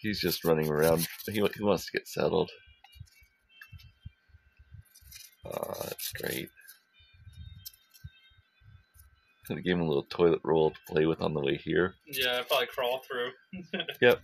He's just running around. He, he wants to get settled. Oh, that's great. Gonna him a little toilet roll to play with on the way here. Yeah, I'd probably crawl through. Yep.